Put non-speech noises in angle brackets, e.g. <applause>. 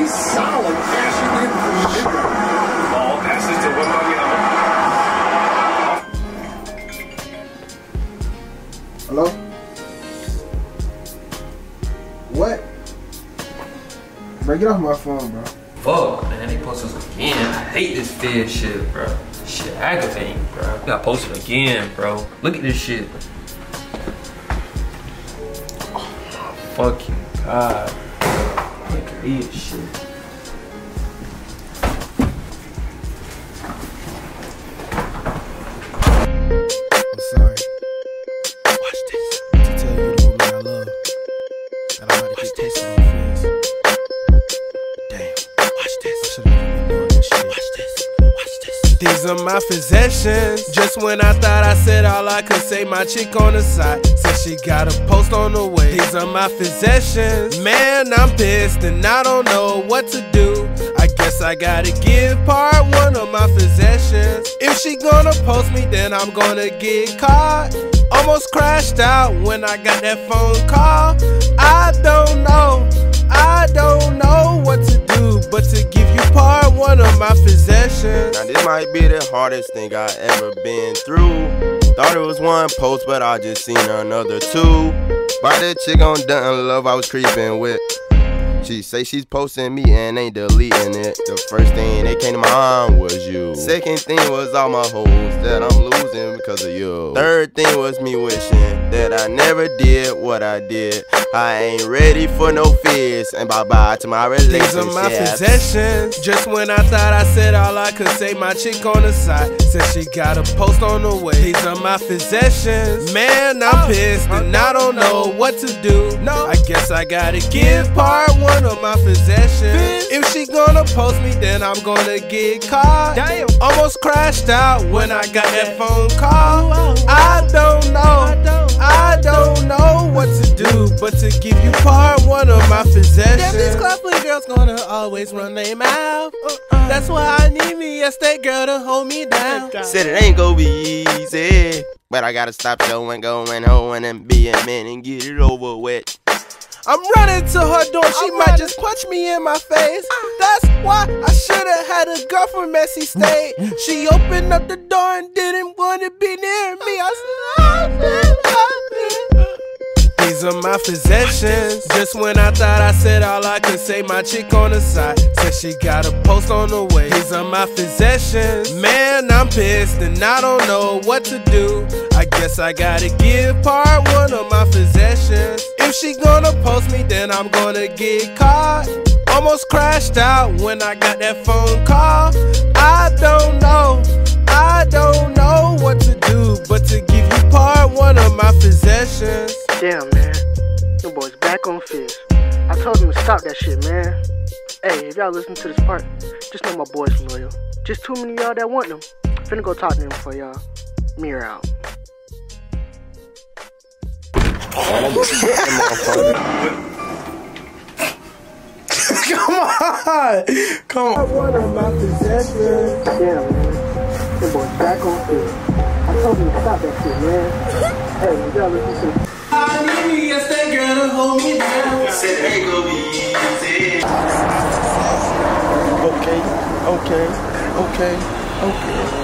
he's solid cashing in from the midfield. Ball passes to Wembanyama. Hello? What? Bro, get off my phone, bro. Fuck, man, they posted us again. I hate this Fed shit, bro. Shit aggravating, bro. We got posted again, bro. Look at this shit. Oh my fucking god. Look shit. These are my possessions. Just when I thought I said all I could say, my chick on the side said she got a post on the way. These are my possessions. Man, I'm pissed and I don't know what to do. I guess I gotta give part one of my possessions. If she gonna post me, then I'm gonna get caught. Almost crashed out when I got that phone call. I don't know, this might be the hardest thing I ever been through. Thought it was one post, but I just seen another two. By the chick on Dutton Love I was creeping with. She say she's posting me and ain't deleting it. The first thing that came to my mind was you. Second thing was all my hoes that I'm losing because of you. Third thing was me wishing that I never did what I did. I ain't ready for no fears. And bye bye to my relationships. These are my possessions. Just when I thought I said all I could say, my chick on the side said she got a post on the way. These are my possessions. Man, I'm oh. pissed and I don't know what to do. No, I guess I gotta give part one of my possessions. If she gonna post me, then I'm gonna get caught. Damn. Almost crashed out when I got that phone call. Oh, oh. I don't know. But to give you part one of my possessions. Damn, these clubfoot girls gonna always run their mouth. That's why I need me a state girl to hold me down. Said it ain't gonna be easy. But I gotta stop showing, going, hoeing, and being man and get it over with. I'm running to her door, she might just punch me in my face. That's why I should've had a girlfriend, messy state. She opened up the door and didn't wanna be near me. I said, "I've been, I've been." These are my possessions. Just when I thought I said all I could say, my chick on the side said she got a post on the way. These are my possessions. Man, I'm pissed and I don't know what to do. I guess I gotta give part one of my possessions. If she gonna post me, then I'm gonna get caught. Almost crashed out when I got that phone call. I don't know, I don't know what to do, but to give you part one of my possessions. Damn, man. Them boys back on fizz. I told them to stop that shit, man. Hey, if y'all listen to this part, just know my boys loyal. Just too many of y'all that want them. Finna go talk to them for y'all. Mirror out. <laughs> Come on! Come on. I One of my possessions. Damn, man. Them boys back on fizz. I told them to stop that shit, man. hey, if y'all listen to this. I need hold me down. Said it ain't gonna be easy. Okay, okay, okay, okay.